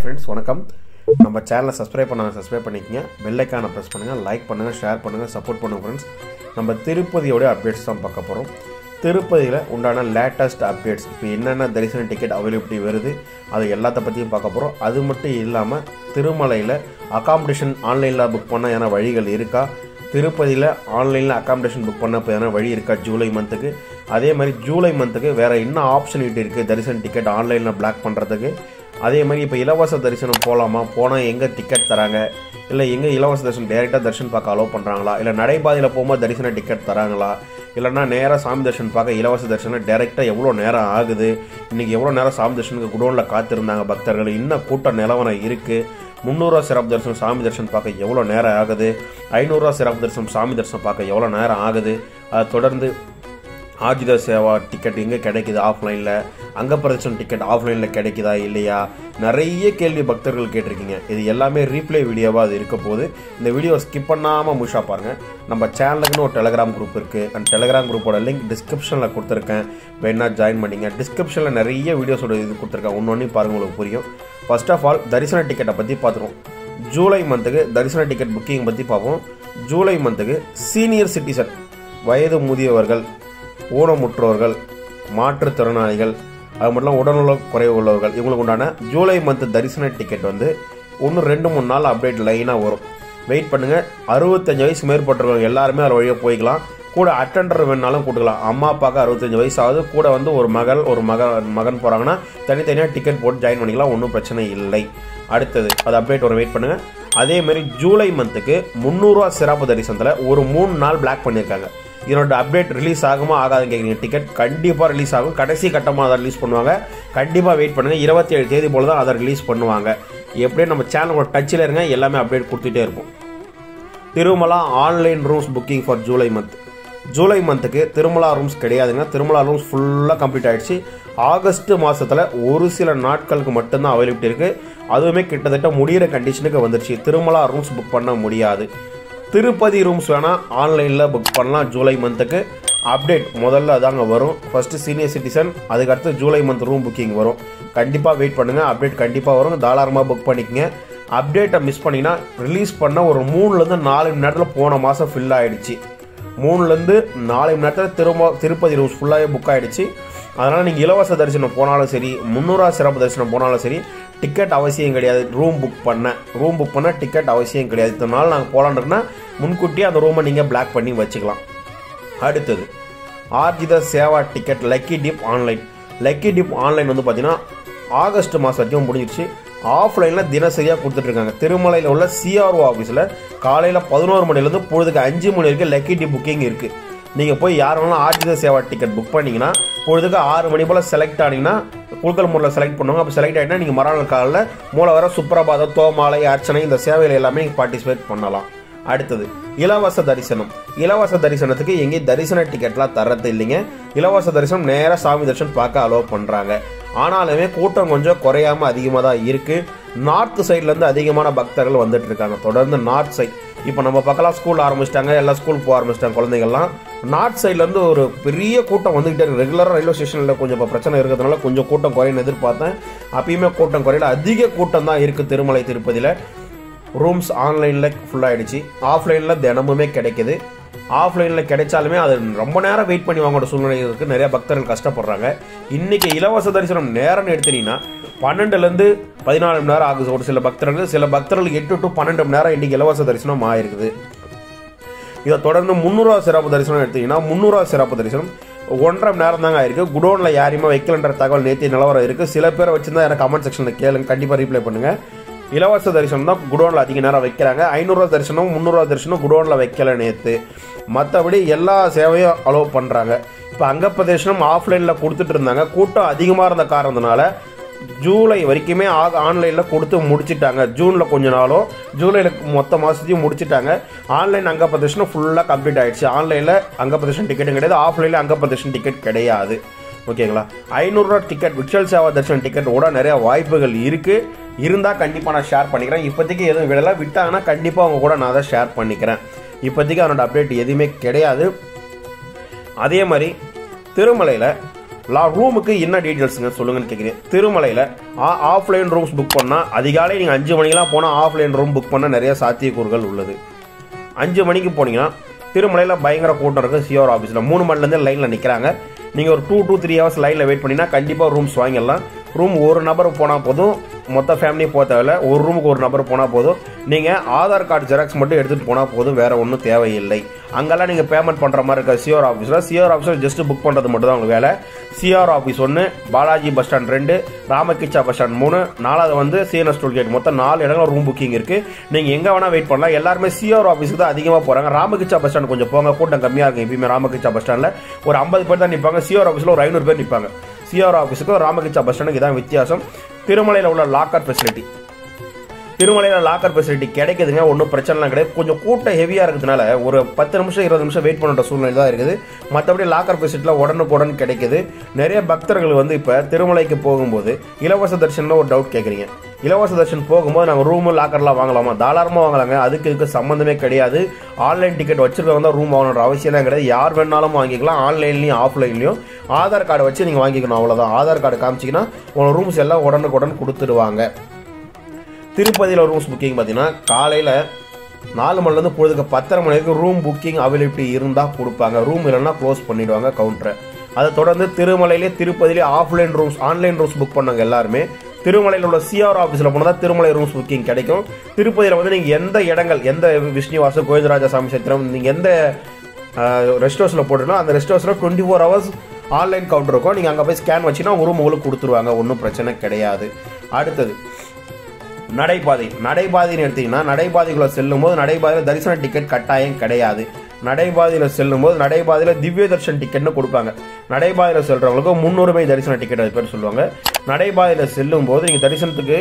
Friends வணக்கம். நம்ம சேனலை சப்ஸ்கிரைப் பண்ணாங்க சப்ஸ்கிரைப் பண்ணிக்கங்க. பெல்லைக்கான ப்ரெஸ் பண்ணுங்கள் லைக் பண்ணுங்கள் ஷேர் பண்ணுங்கள் சப்போர்ட் பண்ணுங்கள் ஃப்ரெண்ட்ஸ் நம்ம திருப்பதியோடைய அப்டேட்ஸ் தான் பார்க்க போகிறோம் திருப்பதியில் உண்டான லேட்டஸ்ட் அப்டேட்ஸ் இப்போ என்னென்ன தரிசன டிக்கெட் அவைலபிலிட்டி வருது அது எல்லாத்த பற்றியும் பார்க்க போகிறோம் அது மட்டும் இல்லாமல் திருமலையில் அகாமடேஷன் ஆன்லைனில் புக் பண்ண ஏன்னா வழிகள் இருக்கா? திருப்பதியில் ஆன்லைனில் அகாமடேஷன் புக் பண்ண இப்போ எதனா வழி இருக்கா? ஜூலை மந்த்துக்கு அதே மாதிரி ஜூலை மந்த்துக்கு வேறு என்ன ஆப்ஷனிட்டி இருக்குது தரிசன டிக்கெட் ஆன்லைனில் பிளாக் பண்ணுறதுக்கு அதே மாதிரி இப்போ இலவச தரிசனம் போகலாமா போனால் எங்கே டிக்கெட் தராங்க? இல்லை எங்கே இலவச தரிசனம் டேரெக்டாக தரிசனம் பார்க்க அலோவ் பண்ணுறாங்களா இல்லை நடைபாதையில் போகும்போது தரிசன டிக்கெட் தராங்களா? இல்லைன்னா நேராக சாமி தரிசனம் பார்க்க இலவச தரிசனம் டேரெக்டாக எவ்வளோ நேரம் ஆகுது? இன்றைக்கி எவ்வளோ நேரம் சாமி தரிசனுக்கு குடோனில் காத்திருந்தாங்க பக்தர்கள்? இன்னும் கூட்ட நிலவரம் இருக்குது முந்நூறுரூவா சிறப்பு தரிசனம் சாமி தரிசனம் பார்க்க எவ்வளோ நேரம் ஆகுது? ஐநூறுரூவா சிறப்பு தரிசனம் சாமி தரிசனம் பார்க்க எவ்வளோ நேரம் ஆகுது? அதை தொடர்ந்து ஆஜித சேவா டிக்கெட் எங்கே கிடைக்குது ஆஃப்லைனில் அங்க டிக்கெட் ஆஃப்லைனில் கிடைக்குதா இல்லையா? நிறைய கேள்வி பக்தர்கள் கேட்டிருக்கீங்க. இது எல்லாமே ரீப்ளே வீடியோவாக அது இருக்க போது இந்த வீடியோ ஸ்கிப் பண்ணாமல் முழுஷா பாருங்கள் நம்ம சேனலுக்குன்னு ஒரு டெலகிராம் குரூப் இருக்குது அந்த டெலகிராம் குரூப்போட லிங்க் டிஸ்கிரிப்ஷனில் கொடுத்துருக்கேன். வேணா ஜாயின் பண்ணிங்க. டிஸ்கிரிப்ஷனில் நிறைய வீடியோஸோட இது கொடுத்துருக்கேன். ஒன்று ஒன்று பாருங்கள் உங்களுக்கு புரியும். ஃபர்ஸ்ட் ஆஃப் ஆல் தரிசன டிக்கெட்டை பற்றி பார்த்துருவோம். ஜூலை மந்த்துக்கு தரிசன டிக்கெட் புக்கிங் பற்றி பார்ப்போம். ஜூலை மந்த்துக்கு சீனியர் சிட்டிசன் வயது முதியவர்கள் ஊனமுற்றோர்கள் மாற்றுத்திறனாளிகள் அது மட்டும் இல்லாமல் உடல்நல குறைவு உள்ளவர்கள் இவங்களுக்கு உண்டான ஜூலை மந்த் தரிசன டிக்கெட் வந்து இன்னும் ரெண்டு மூணு நாள் அப்டேட் லைனாக வரும். வெயிட் பண்ணுங்கள் அறுபத்தஞ்சு வயசு மேற்பட்டவர்கள் எல்லாருமே அதில் வழியாக போய்க்கலாம். கூட அட்டண்டர் வேணாலும் கூட்டுக்கலாம். அம்மா அப்பாவுக்கு அறுபத்தஞ்சு வயசாவது கூட வந்து ஒரு மகள் ஒரு மக மகன் போகிறாங்கன்னா தனித்தனியாக டிக்கெட் போட்டு ஜாயின் பண்ணிக்கலாம். ஒன்றும் பிரச்சனை இல்லை. அடுத்தது அது அப்டேட் ஒரு வெயிட் பண்ணுங்கள் அதேமாரி ஜூலை மந்த்துக்கு முந்நூறுரூவா சிறப்பு தரிசனத்தில் ஒரு மூணு நாள் பிளாக் பண்ணியிருக்காங்க. இதனோட அப்டேட் ரிலீஸ் ஆகுமா ஆகாதுன்னு கேட்குறீங்க டிக்கெட் கண்டிப்பாக ரிலீஸ் ஆகும். கடைசி கட்டமாக அதை ரிலீஸ் பண்ணுவாங்க. கண்டிப்பாக வெயிட் பண்ணுங்கள் இருபத்தி ஏழு தேதி போல் தான் அதை ரிலீஸ் பண்ணுவாங்க. எப்படியும் நம்ம சேனலோட டச்சில் இருங்க. எல்லாமே அப்டேட் கொடுத்துட்டே இருப்போம். Tirumala online rooms booking for July month July மந்த்துக்கு திருமலா ரூம்ஸ் கிடையாதுங்க. திருமலா ரூம்ஸ் ஃபுல்லாக கம்ப்ளீட் ஆகிடுச்சு ஆகஸ்ட் மாதத்தில் ஒரு சில நாட்களுக்கு மட்டும்தான் அவைலபிலிட்டி இருக்குது அதுவுமே கிட்டத்தட்ட முடிகிற கண்டிஷனுக்கு வந்துருச்சு. திருமலா ரூம்ஸ் புக் பண்ண முடியாது. திருப்பதி ரூம்ஸ் வேணால் ஆன்லைனில் புக் பண்ணலாம் ஜூலை மந்த்துக்கு அப்டேட் முதல்ல அதாங்க வரும். ஃபஸ்ட்டு சீனியர் சிட்டிசன் அதுக்கடுத்து ஜூலை மந்த் ரூம் புக்கிங் வரும். கண்டிப்பாக வெயிட் பண்ணுங்கள் அப்டேட் கண்டிப்பாக வரும். தாராளமாக புக் பண்ணிக்கங்க. அப்டேட்டை மிஸ் பண்ணிங்கன்னா ரிலீஸ் பண்ண ஒரு மூணுலேருந்து நாலு மணி நேரத்தில் போன மாதம் ஃபில் ஆகிடுச்சு மூணுலேருந்து நாலு மணி நேரத்தில் திரும்ப திருப்பதி ரூம்ஸ் ஃபுல்லாகவே புக் ஆகிடுச்சு அதனால் நீங்கள் இலவச தரிசனம் போனாலும் சரி முந்நூறுவா சிறப்பு தரிசனம் போனாலும் சரி டிக்கெட் அவசியம் கிடையாது. ரூம் புக் பண்ண. ரூம் புக் பண்ண டிக்கெட் அவசியம் கிடையாது. இத்தனை நாள் நாங்கள் போகலான்றதுனா முன்கூட்டியே அந்த ரூமை நீங்கள் பிளாக் பண்ணி வச்சுக்கலாம். அடுத்தது Arjitha seva ticket lucky dip online lucky dip online வந்து பார்த்தீங்கன்னா ஆகஸ்ட் மாதம் வரைக்கும் முடிஞ்சிருச்சு. ஆஃப்லைனில் தினசரியாக கொடுத்துட்ருக்காங்க. திருமலையில் உள்ள சிஆர்ஓ ஆஃபீஸில் காலையில் பதினோரு மணிலேருந்து பொழுதுக்கு அஞ்சு மணி வரைக்கும் லக்கி டிப் புக்கிங் இருக்குது நீங்கள் போய் யார் வேணாலும் ஆர்ஜித சேவா டிக்கெட் புக் பண்ணிங்கன்னா பொழுதுக்கு ஆறு மணி போல் செலக்ட் ஆனீங்கன்னா குழுக்கள் முறையில் செலக்ட் பண்ணுவாங்க. அப்போ செலக்ட் ஆகிட்டா நீங்கள் மறுநாள் காலையில் மூல வர சுப்பிரபாதம் தோமாலை அர்ச்சனை இந்த சேவையில் எல்லாமே நீங்கள் பார்ட்டிசிபேட் பண்ணலாம். அடுத்தது இலவச தரிசனம். இலவச தரிசனத்துக்கு எங்கேயும் தரிசன டிக்கெட்லாம் தரது இல்லைங்க. இலவச தரிசனம் நேராக சாமி தரிசனம் பார்க்க அலோவ் பண்ணுறாங்க ஆனாலுமே கூட்டம் கொஞ்சம் குறையாம அதிகமாக தான் இருக்குது நார்த் சைட்லேருந்து அதிகமான பக்தர்கள் வந்துட்டு இருக்காங்க. தொடர்ந்து நார்த் சைட் இப்போ நம்ம பக்கம்லாம் ஸ்கூல் ஆரம்பிச்சிட்டாங்க எல்லா ஸ்கூல் போக ஆரம்பிச்சிட்டாங்க குழந்தைங்கள்லாம் நார்த் சைட்லேருந்து ஒரு பெரிய கூட்டம் வந்துக்கிட்டே ரெகுலராக ரயில்வே ஸ்டேஷனில் கொஞ்சம் இப்போ பிரச்சனை இருக்கிறதுனால கொஞ்சம் கூட்டம் குறையும் எதிர்பார்த்தேன். அப்பயுமே கூட்டம் குறையில. அதிக கூட்டம் தான் இருக்குது திருமலை திருப்பதியில். ரூம்ஸ் ஆன்லைனில் ஃபுல்லாகிடுச்சு ஆஃப்லைனில் தினமுமே கிடைக்கிது. ஆஃப்லைனில் கிடைச்சாலுமே அது ரொம்ப நேரம் வெயிட் பண்ணி வாங்கோட சூழ்நிலை இருக்குது நிறைய பக்தர்கள் கஷ்டப்படுறாங்க. இன்றைக்கி இலவச தரிசனம் நேரம்னு எடுத்துட்டீங்கன்னா பன்னெண்டுலேருந்து பதினாலு மணி நேரம் ஆகுது. ஒரு சில பக்தர்கள் சில பக்தர்கள் எட்டு டு பன்னெண்டு மணி நேரம் இன்றைக்கி இலவச தரிசனம் ஆயிருக்குது. இதை தொடர்ந்து முந்நூறுவா சிறப்பு தரிசனம் எடுத்தீங்கன்னா முந்நூறுவா சிறப்பு தரிசனம் ஒன்றரை மணி நேரம் தாங்க ஆயிருக்கு குடோனில் யாரையுமே வைக்கலன்ற தகவல் நேற்று நிலவரம் இருக்குது சில பேரை வச்சிருந்தா எனக்கு கமெண்ட் செக்ஷனில் கேளுங்க. கண்டிப்பாக ரீப்ளை பண்ணுங்கள் இலவச தரிசனம் தான் குடோனில் அதிக நேரம் வைக்கிறாங்க. ஐநூறுரூவா தரிசனம் முந்நூறுரூவா தரிசனம் குடோனில் வைக்கல நேற்று மற்றபடி எல்லா சேவையும் அலோவ் பண்ணுறாங்க இப்போ அங்க பிரதேசனம் ஆஃப்லைனில் கொடுத்துட்டு இருந்தாங்க. கூட்டம் அதிகமாக இருந்த காரணத்தினால ஜூலை வரைக்குமே ஆன்லைனில் கொடுத்து முடிச்சிட்டாங்க. ஜூனில் கொஞ்ச நாளும் ஜூலையில் மொத்த மாதத்தையும் முடிச்சிட்டாங்க. ஆன்லைன் அங்க பிரதேசனம் ஃபுல்லாக கம்ப்ளீட் ஆகிடுச்சு ஆன்லைனில் அங்க பிரதேசன் டிக்கெட்டும் கிடையாது. ஆஃப்லைனில் அங்க டிக்கெட் கிடையாது. ஓகேங்களா? ஐநூறுரூவா டிக்கெட் விக்ஷல் சேவா தர்ஷன் டிக்கெட் கூட நிறைய வாய்ப்புகள் இருக்குது இருந்தால் கண்டிப்பாக நான் ஷேர் பண்ணிக்கிறேன். இப்போதைக்கு எதுவும் விடலை. விட்டாங்கன்னா கண்டிப்பாக அவங்க கூட நான் அதை ஷேர் பண்ணிக்கிறேன். இப்போதைக்கு அவனோட அப்டேட் எதுவுமே கிடையாது. அதே மாதிரி திருமலையில் லா ரூமுக்கு என்ன டீட்டெயில்ஸுங்க சொல்லுங்கன்னு கேட்குறேன் திருமலையில் ஆஃப்லைன் ரூம்ஸ் புக் பண்ணால் அதிகாலை நீங்கள் அஞ்சு மணிக்கெலாம் போனால் ஆஃப்லைன் ரூம் புக் பண்ண நிறைய சாத்தியக்கூறுகள் உள்ளது. அஞ்சு மணிக்கு போனீங்கன்னா திருமலையில் பயங்கர கூட்டம் இருக்குது சிஆர் ஆஃபீஸில் மூணு மணிலேருந்து லைனில் நிற்கிறாங்க நீங்கள் ஒரு டூ டூ த்ரீ ஹவர்ஸ் லைனில் வெயிட் பண்ணிங்கன்னா கண்டிப்பாக ரூம்ஸ் வாங்கிடலாம். ரூம் ஒரு நபர் போனால் போதும். மொத்த ஃபேமிலியும் போக தேவையில்ல. ஒரு ரூமுக்கு ஒரு நபர் போனால் போதும். நீங்கள் ஆதார் கார்டு ஜெராக்ஸ் மட்டும் எடுத்துகிட்டு போனால் போதும். வேறு ஒன்றும் தேவையில்லை. அங்கெல்லாம் நீங்கள் பேமெண்ட் பண்ணுற மாதிரி இருக்க சிஆர் ஆஃபீஸில் சிஆர் ஆஃபீஸில் ஜஸ்ட் புக் பண்ணுறது மட்டும் தான் உங்களுக்கு வேலை. சிஆர் ஆஃபீஸ் ஒன்று பாலாஜி பஸ் ஸ்டாண்ட் ரெண்டு ராமகிச்சா பஸ் ஸ்டாண்ட் மூணு நாலாவது வந்து சிஎன்எஸ் டோல்கேட் மொத்தம் நாலு இடங்கள் ரூம் புக்கிங் இருக்குது நீங்கள் எங்கே வேணால் வெயிட் பண்ணலாம். எல்லாருமே சிஆர் ஆஃபீஸுக்கு தான் அதிகமாக போகிறாங்க ராமகிச்சா பஸ் ஸ்டாண்ட் கொஞ்சம் போங்க. கூட்டம் கம்மியாக இருக்கும் எப்பயுமே ராமகிச்சா பஸ் ஸ்டாண்டில் ஒரு ஐம்பது பேர் தான் நிற்பாங்க சிஆர் ஆஃபீஸில் ஒரு ஐநூறு பேர் நிற்பாங்க சிஆர் ஆஃபீஸுக்கும் ராமகிச்சா பஸ் ஸ்டாண்டுக்கு இதான் வித்தியாசம். திருமலையில் உள்ள லாக்கர் ஃபெசிலிட்டி திருமலையில் லாக்கர் ஃபெசிலிட்டி கிடைக்குதுங்க. ஒன்றும் பிரச்சனைலாம் கிடையாது. கொஞ்சம் கூட்டம் ஹெவியாக இருக்கிறதுனால ஒரு பத்து நிமிஷம் இருபது நிமிஷம் வெயிட் பண்ணுற சூழ்நிலை தான் இருக்குது. மற்றபடி லாக்கர் ஃபெசிலிட்டியில் உடனுக்குடன் கிடைக்குது. நிறைய பக்தர்கள் வந்து இப்போ திருமலைக்கு போகும்போது இலவச தரிசனில் ஒரு டவுட் கேட்குறீங்க இலவச தர்ஷன் போகும்போது நாங்கள் ரூமு லாக்கர்லாம் வாங்கலாமா? தாராளமாக வாங்கலாங்க. அதுக்கு இதுக்கு சம்மந்தமே கிடையாது. ஆன்லைன் டிக்கெட் வச்சிருக்கவங்க தான் ரூம் வாங்கணுன்ற அவசியம் கிடையாது. யார் வேணாலும் வாங்கிக்கலாம். ஆன்லைன்லையும் ஆஃப்லைன்லையும் ஆதார் கார்டு வச்சு நீங்கள் வாங்கிக்கணும். அவ்வளோதான் ஆதார் கார்டு காமிச்சிங்கன்னா உங்கள் ரூம்ஸ் எல்லாம் உடனுக்குடன் கொடுத்துருவாங்க திருப்பதியில் ரூம்ஸ் புக்கிங் பார்த்தீங்கன்னா காலையில் நாலு மணிலேருந்து பொழுதுக்கு பத்தரை மணி வரைக்கும் ரூம் புக்கிங் அவைலபிலிட்டி இருந்தால் கொடுப்பாங்க. ரூம் இல்லைன்னா க்ளோஸ் பண்ணிவிடுவாங்க கவுண்டரை அதை தொடர்ந்து திருமலையிலே திருப்பதியிலே offline rooms online rooms book பண்ணவங்க எல்லாருமே திருமலையில் உள்ள சிஆர் ஆஃபீஸில் போனால் தான் திருமலை ரூம்ஸ் புக்கிங் கிடைக்கும். திருப்பதியில் வந்து நீங்கள் எந்த இடங்கள் எந்த விஷ்ணுவாசம் கோவிந்தராஜா சாமி சத்திரம் நீங்கள் எந்த ரெஸ்ட் ஹவுஸில் போட்டுனா அந்த ரெஸ்ட் ஹவுஸில் twenty four hours online counter இருக்கும். நீங்கள் அங்கே போய் ஸ்கேன் வச்சுன்னா உங்கள் ரூம் உங்களுக்கு கொடுத்துருவாங்க. ஒன்றும் பிரச்சனை கிடையாது. அடுத்தது நடைபாதை நடைபாதைன்னு எடுத்தீங்கன்னா நடைபாதைக்குள்ள செல்லும்போது நடைபாதையில் தரிசன டிக்கெட் கட்டாயம் கிடையாது. நடைபாதையில் செல்லும்போது நடைபாதையில் திவ்ய தர்ஷன் டிக்கெட்னு கொடுப்பாங்க. நடைபாதையில் செல்றவங்களுக்கு முன்னுரிமை தரிசன டிக்கெட் அது பேர் சொல்லுவாங்க. நடைபாதையில் செல்லும் போது நீங்கள் தரிசனத்துக்கு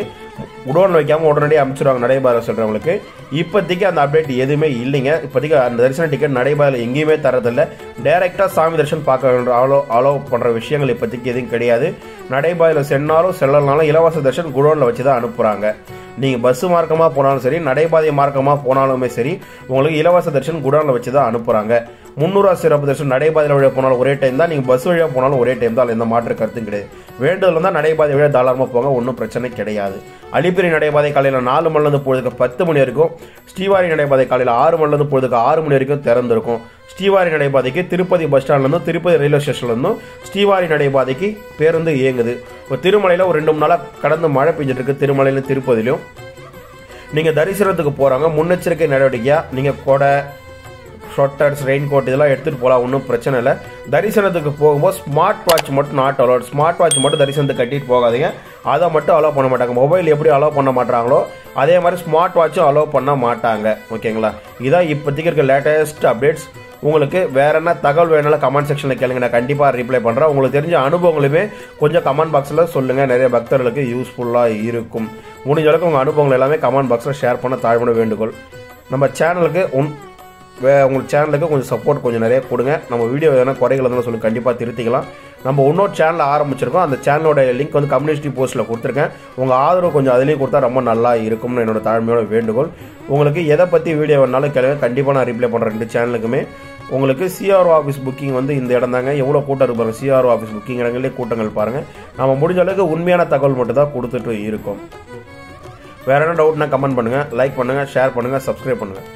உடோன் வைக்காமல் உடனடியாக அமைச்சிருவாங்க நடைபாதையில் செல்றவங்களுக்கு. இப்போதைக்கு அந்த அப்டேட் எதுவுமே இல்லைங்க. இப்போதைக்கு அந்த தரிசன டிக்கெட் நடைபாதையில் எங்கேயுமே தரதில்லை. டைரெக்டாக சாமி தரிசனம் பார்க்க அலோ அலோவ் பண்ணுற விஷயங்கள் இப்போதைக்கு எதுவும் கிடையாது. நடைபாதையில் சென்னாலும் செல்லனாலும் இலவச தர்ஷன் குடோனில் வச்சு தான் அனுப்புகிறாங்க நீங்கள் பஸ் மார்க்கமாக போனாலும் சரி நடைபாதை மார்க்கமாக போனாலுமே சரி உங்களுக்கு இலவச தரிசனம் குடானில் வச்சு தான் அனுப்புகிறாங்க முந்நூறுவா சிறப்பு தரிசனம் நடைபாதையில் வழியாக போனாலும் ஒரே டைம் தான் நீங்கள் பஸ் வழியாக போனாலும் ஒரே டைம் தான். எந்த மாற்று கருத்தும் கிடையாது. வேண்டுதல் வந்தால் நடைபாதை விட தாராளமாக போங்க ஒன்றும் பிரச்சனை கிடையாது. அலிப்பிரி நடைபாதை காலையில் நாலு மணிலேருந்து பொழுதுக்கு பத்து மணி வரைக்கும் ஸ்ரீவாரி நடைபாதை காலையில் ஆறு மணிலேருந்து பொழுதுக்கு ஆறு மணி வரைக்கும் திறந்திருக்கும். ஸ்ரீவாரி நடைபாதைக்கு திருப்பதி பஸ் ஸ்டாண்ட்லேருந்தும் திருப்பதி ரயில்வே ஸ்டேஷன்லேருந்தும் ஸ்ரீவாரி நடைபாதைக்கு பேருந்து இயங்குது. இப்போ திருமலையில் ஒரு ரெண்டு மூணு நாளாக கடந்து மழை பெஞ்சிட்டு இருக்கு திருமலையிலும் திருப்பதியிலும். நீங்கள் தரிசனத்துக்கு போகிறாங்க முன்னெச்சரிக்கை நடவடிக்கையாக நீங்கள் கொடை ஷொட்டர்ஸ் ரெயின் கோட் இதெல்லாம் எடுத்துகிட்டு போகலாம் ஒன்றும் பிரச்சனை இல்லை. தரிசனத்துக்கு போகும்போது ஸ்மார்ட் வாட்ச் மட்டும் நாட் அலோட் ஸ்மார்ட் வாட்ச் மட்டும் தரிசனத்துக்கு கட்டிட்டு போகாதீங்க. அதை மட்டும் அலோவ் பண்ண மாட்டாங்க. மொபைல் எப்படி அலோவ் பண்ண மாட்டாங்களோ அதே மாதிரி ஸ்மார்ட் வாட்சும் அலோவ் பண்ண மாட்டாங்க. ஓகேங்களா இதான் இப்போதைக்கு இருக்க லேட்டஸ்ட் அப்டேட்ஸ் உங்களுக்கு வேற என்ன தகவல் வேணாலும் கமெண்ட் செக்ஷனில் கேளுங்க. நான் கண்டிப்பாக ரிப்ளை பண்ணுறேன் உங்களுக்கு தெரிஞ்ச அனுபவங்களுமே கொஞ்சம் கமெண்ட் பாக்ஸில் சொல்லுங்கள் நிறைய பக்தர்களுக்கு யூஸ்ஃபுல்லாக இருக்கும். முடிஞ்ச அளவுக்கு உங்கள் அனுபவங்கள் எல்லாமே கமெண்ட் பாக்ஸில் ஷேர் பண்ண தாழ்வுன வேண்டுகோள். நம்ம சேனலுக்கு உன் வே உங்கள் சேனலுக்கு கொஞ்சம் சப்போர்ட் கொஞ்சம் நிறைய கொடுங்க. நம்ம வீடியோ எதனா குறைகள் இருந்தாலும் சொல்லி கண்டிப்பாக திருத்திக்கலாம். நம்ம இன்னொரு சேனல் ஆரம்பிச்சிருக்கோம். அந்த சேனலோட லிங்க் வந்து கம்யூனிஸ்டி போஸ்ட்டில் கொடுத்துருக்கேன். உங்கள் ஆதரவு கொஞ்சம் அதுலேயும் கொடுத்தா ரொம்ப நல்லா இருக்கும்னு என்னோட தாழ்மையோட வேண்டுகோள். உங்களுக்கு எதை பற்றி வீடியோ வேணாலும் கேளுங்க. கண்டிப்பாக நான் ரிப்ளை பண்ணுறேன் ரெண்டு சேனலுக்குமே உங்களுக்கு சிஆர்ஓ ஆஃபீஸ் புக்கிங் வந்து இந்த இடம் தாங்க. எவ்வளோ கூட்டம் இருப்பாங்க சிஆர்ஓ ஆஃபீஸ் புக்கிங் இடங்கள்லேயே கூட்டங்கள் பாருங்கள் நம்ம முடிஞ்ச அளவுக்கு உண்மையான தகவல் மட்டும் தான் கொடுத்துட்டு இருக்கோம். வேற என்ன டவுட்னா கமெண்ட் பண்ணுங்கள் லைக் பண்ணுங்கள் ஷேர் பண்ணுங்கள் சப்ஸ்கிரைப் பண்ணுங்கள்